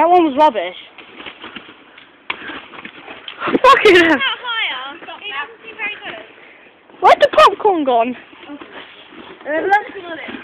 That one was rubbish. Fucking hell. It doesn't seem very good. Where's the popcorn gone? Uh, let's on it.